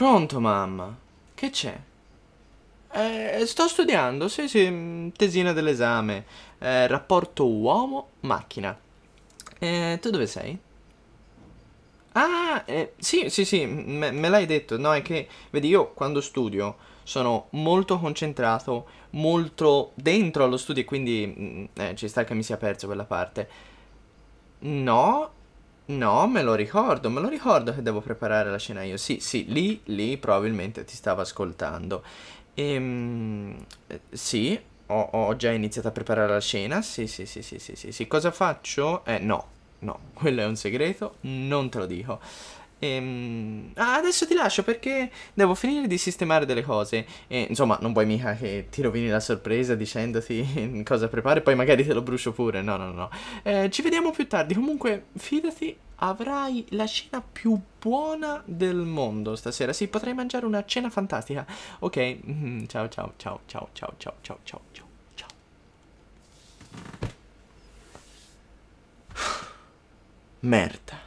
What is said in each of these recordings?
Pronto, mamma. Che c'è? Eh, sto studiando, sì, sì, mm, tesina dell'esame. Eh, rapporto uomo-macchina. Eh, tu dove sei? Ah, eh, sì, sì, sì, me, me l'hai detto. No, è che, vedi, io quando studio sono molto concentrato, molto dentro allo studio e quindi mm, eh, ci sta che mi sia perso quella parte. No, no, me lo ricordo, me lo ricordo che devo preparare la cena io. Sì, sì, lì, lì probabilmente ti stavo ascoltando. Ehm, eh, sì, ho, ho già iniziato a preparare la cena. Sì, sì, sì, sì, sì, sì, sì. Cosa faccio? Eh, no, no, quello è un segreto, non te lo dico. Ehm, adesso ti lascio perché devo finire di sistemare delle cose. E, insomma, non vuoi mica che ti rovini la sorpresa dicendoti cosa prepari, poi magari te lo brucio pure. No, no, no. Eh, ci vediamo più tardi. Comunque, fidati, avrai la cena più buona del mondo stasera. Sì, potrai mangiare una cena fantastica. Ok, mm, ciao, ciao, ciao, ciao, ciao, ciao, ciao, ciao, ciao, ciao. Merda.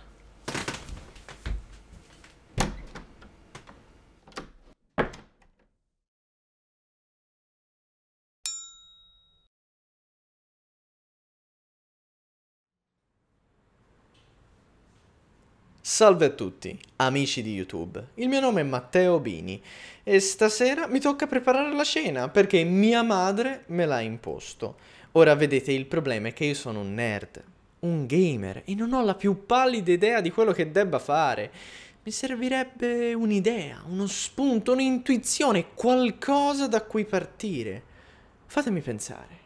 Salve a tutti, amici di YouTube. Il mio nome è Matteo Bini e stasera mi tocca preparare la cena perché mia madre me l'ha imposto. Ora vedete, il problema è che io sono un nerd, un gamer e non ho la più pallida idea di quello che debba fare. Mi servirebbe un'idea, uno spunto, un'intuizione, qualcosa da cui partire. Fatemi pensare.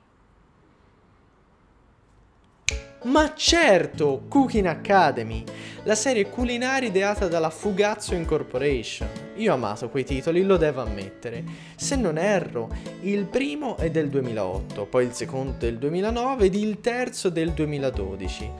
Ma certo, Cooking Academy, la serie culinaria ideata dalla Fugazzo Incorporation. Io ho amato quei titoli, lo devo ammettere. Se non erro, il primo è del 2008, poi il secondo del 2009 ed il terzo del 2012.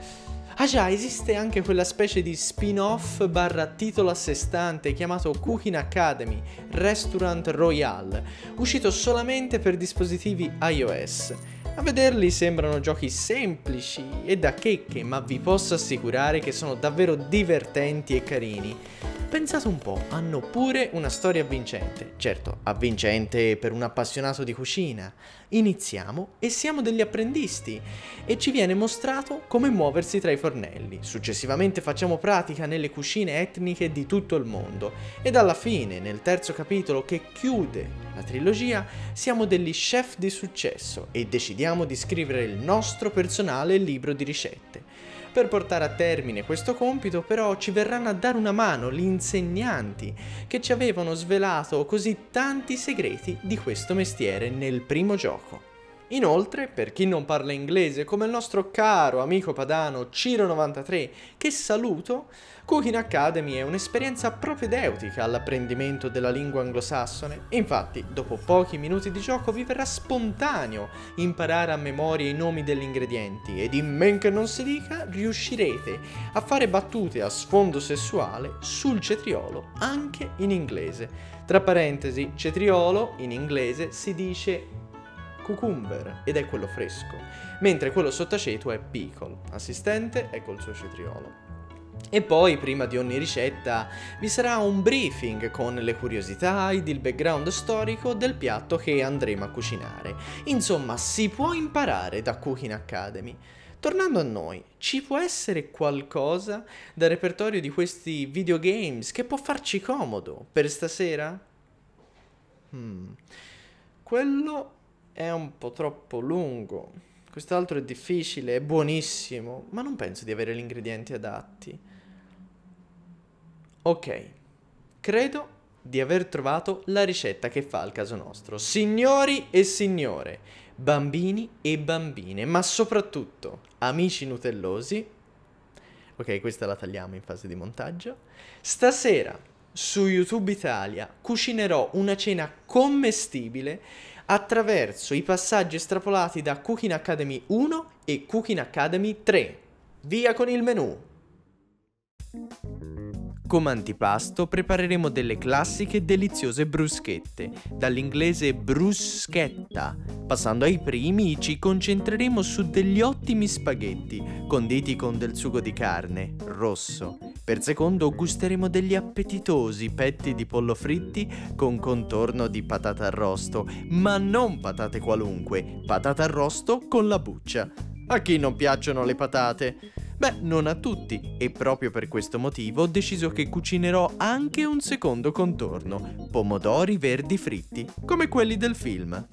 Ah già, esiste anche quella specie di spin-off barra titolo a sé stante chiamato Cooking Academy Restaurant Royale, uscito solamente per dispositivi iOS. A vederli sembrano giochi semplici e da checche, ma vi posso assicurare che sono davvero divertenti e carini. Pensate un po', hanno pure una storia avvincente. Certo, avvincente per un appassionato di cucina. Iniziamo e siamo degli apprendisti e ci viene mostrato come muoversi tra i fornelli. Successivamente facciamo pratica nelle cucine etniche di tutto il mondo ed alla fine, nel terzo capitolo che chiude la trilogia, siamo degli chef di successo e decidiamo di scrivere il nostro personale libro di ricette. Per portare a termine questo compito però ci verranno a dare una mano gli insegnanti che ci avevano svelato così tanti segreti di questo mestiere nel primo gioco. Inoltre, per chi non parla inglese, come il nostro caro amico padano Ciro93, che saluto, Cooking Academy è un'esperienza propedeutica all'apprendimento della lingua anglosassone. Infatti, dopo pochi minuti di gioco vi verrà spontaneo imparare a memoria i nomi degli ingredienti ed in men che non si dica riuscirete a fare battute a sfondo sessuale sul cetriolo anche in inglese. Tra parentesi, cetriolo in inglese si dice cucumber ed è quello fresco, mentre quello sottaceto è pickle. Assistente è col suo cetriolo. E poi, prima di ogni ricetta, vi sarà un briefing con le curiosità ed il background storico del piatto che andremo a cucinare. Insomma, si può imparare da Cooking Academy. Tornando a noi, ci può essere qualcosa dal repertorio di questi videogames che può farci comodo per stasera? Hmm. Quello è un po' troppo lungo. Quest'altro è difficile, è buonissimo, ma non penso di avere gli ingredienti adatti. Ok, credo di aver trovato la ricetta che fa al caso nostro. Signori e signore, bambini e bambine, ma soprattutto amici nutellosi. Ok, questa la tagliamo in fase di montaggio. Stasera su YouTube Italia cucinerò una cena commestibile attraverso i passaggi estrapolati da Cooking Academy 1 e Cooking Academy 3. Via con il menù! Come antipasto prepareremo delle classiche e deliziose bruschette, dall'inglese bruschetta. Passando ai primi ci concentreremo su degli ottimi spaghetti, conditi con del sugo di carne, rosso, Per secondo gusteremo degli appetitosi petti di pollo fritti con contorno di patata arrosto, ma non patate qualunque, patata arrosto con la buccia. A chi non piacciono le patate? Beh, non a tutti, e proprio per questo motivo ho deciso che cucinerò anche un secondo contorno, pomodori verdi fritti, come quelli del film.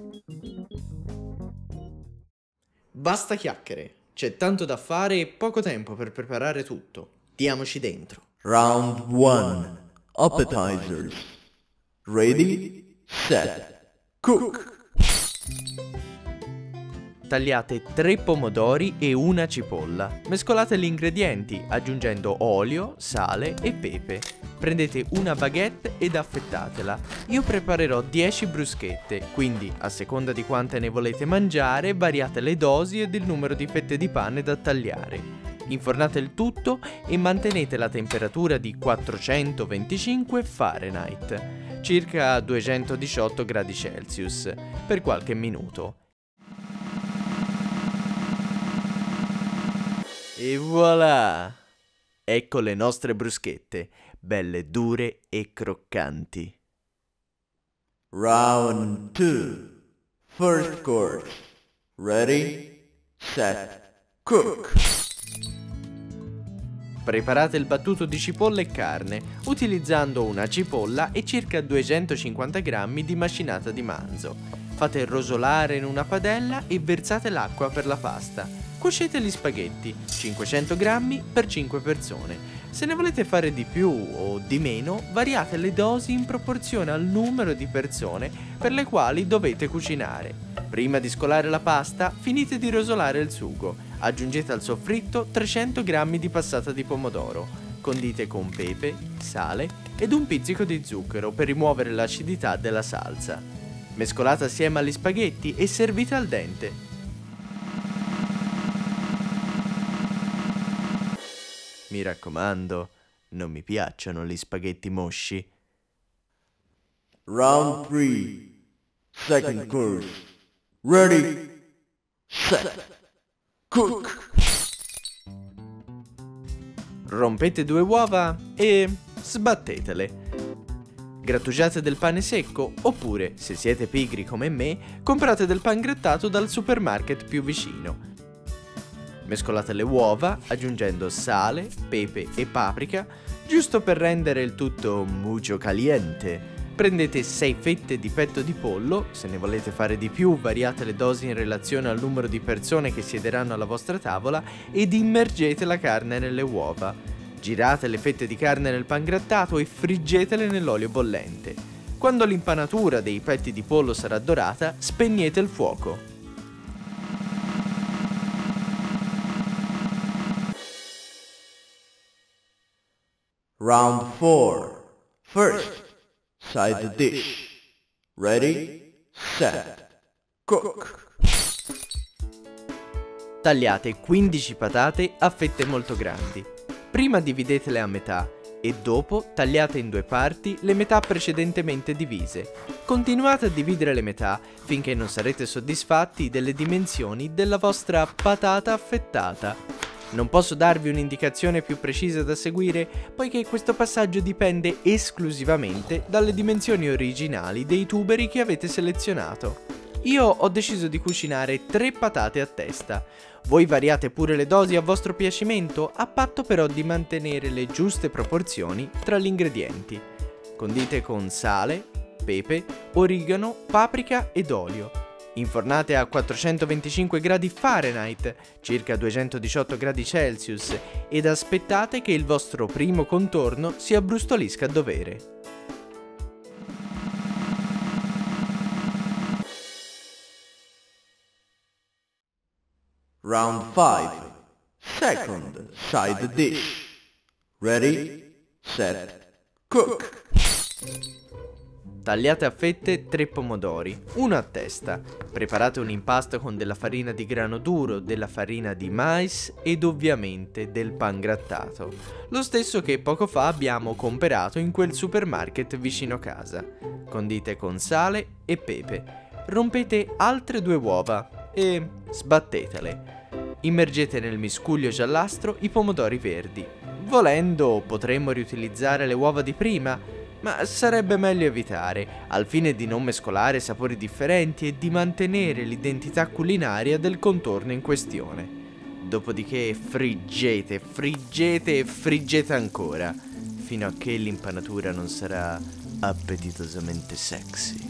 Basta chiacchiere, c'è tanto da fare e poco tempo per preparare tutto. Diamoci dentro. Round 1 Appetizers. Ready, set, cook. Tagliate 3 pomodori e una cipolla. Mescolate gli ingredienti aggiungendo olio, sale e pepe. Prendete una baguette ed affettatela. Io preparerò 10 bruschette, quindi a seconda di quante ne volete mangiare variate le dosi ed il numero di fette di pane da tagliare. Infornate il tutto e mantenete la temperatura di 425 Fahrenheit, circa 218 gradi Celsius, per qualche minuto. E voilà! Ecco le nostre bruschette, belle dure e croccanti. Round 2 First course. Ready, set, cook. Preparate il battuto di cipolla e carne utilizzando una cipolla e circa 250 g di macinata di manzo. Fate rosolare in una padella e versate l'acqua per la pasta. Cuocete gli spaghetti, 500 g per 5 persone. Se ne volete fare di più o di meno, variate le dosi in proporzione al numero di persone per le quali dovete cucinare. Prima di scolare la pasta, finite di rosolare il sugo. Aggiungete al soffritto 300 g di passata di pomodoro. Condite con pepe, sale ed un pizzico di zucchero per rimuovere l'acidità della salsa. Mescolate assieme agli spaghetti e servite al dente. Mi raccomando, non mi piacciono gli spaghetti mosci. Round 3 Second course. Ready, set, cook. Rompete due uova e sbattetele. Grattugiate del pane secco oppure, se siete pigri come me, comprate del pan grattato dal supermarket più vicino. Mescolate le uova aggiungendo sale, pepe e paprika, giusto per rendere il tutto mucho caliente. Prendete 6 fette di petto di pollo, se ne volete fare di più variate le dosi in relazione al numero di persone che siederanno alla vostra tavola ed immergete la carne nelle uova. Girate le fette di carne nel pan grattato e friggetele nell'olio bollente. Quando l'impanatura dei petti di pollo sarà dorata, spegnete il fuoco. Round 4 First, side the dish. Ready, set, cook. Tagliate 15 patate a fette molto grandi. Prima dividetele a metà e dopo tagliate in due parti le metà precedentemente divise. Continuate a dividere le metà finché non sarete soddisfatti delle dimensioni della vostra patata affettata. Non posso darvi un'indicazione più precisa da seguire, poiché questo passaggio dipende esclusivamente dalle dimensioni originali dei tuberi che avete selezionato. Io ho deciso di cucinare 3 patate a testa. Voi variate pure le dosi a vostro piacimento, a patto però di mantenere le giuste proporzioni tra gli ingredienti. Condite con sale, pepe, origano, paprika ed olio infornate a 425 gradi Fahrenheit, circa 218 gradi Celsius, ed aspettate che il vostro primo contorno si abbrustolisca a dovere. Round 5 Second side dish. Ready, set, cook. Tagliate a fette 3 pomodori, uno a testa. Preparate un impasto con della farina di grano duro, della farina di mais ed ovviamente del pan grattato. Lo stesso che poco fa abbiamo comperato in quel supermarket vicino casa. Condite con sale e pepe. Rompete altre due uova e sbattetele. Immergete nel miscuglio giallastro i pomodori verdi. Volendo potremmo riutilizzare le uova di prima, ma sarebbe meglio evitare, al fine di non mescolare sapori differenti e di mantenere l'identità culinaria del contorno in questione. Dopodiché friggete, friggete e friggete ancora, fino a che l'impanatura non sarà appetitosamente sexy.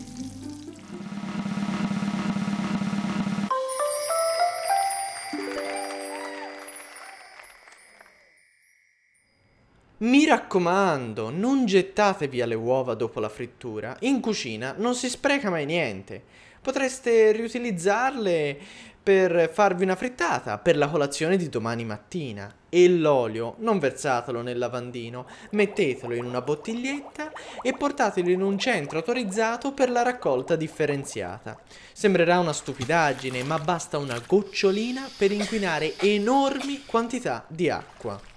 Mi raccomando, non gettate via le uova dopo la frittura. In cucina non si spreca mai niente. Potreste riutilizzarle per farvi una frittata per la colazione di domani mattina. E l'olio non versatelo nel lavandino, mettetelo in una bottiglietta e portatelo in un centro autorizzato per la raccolta differenziata. Sembrerà una stupidaggine, ma basta una gocciolina per inquinare enormi quantità di acqua.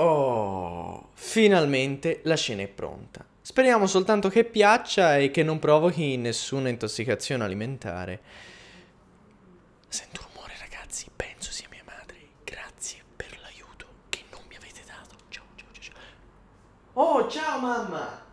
Oh, finalmente la cena è pronta. Speriamo soltanto che piaccia e che non provochi nessuna intossicazione alimentare. Sento rumore, ragazzi, penso sia mia madre. Grazie per l'aiuto che non mi avete dato. Ciao, ciao, ciao, ciao. Oh, ciao mamma!